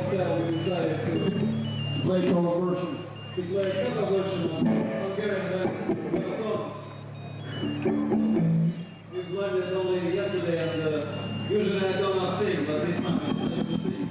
hotel, we decided to Play cover version. to play a version of Hungarian band Welcome. We've learned it only yesterday and uh, usually I do not sing, but this time I decided to sing.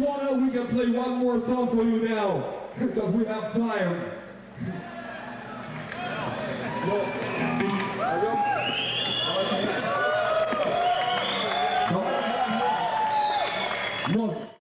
wanna, we can play one more song for you now, because we have time.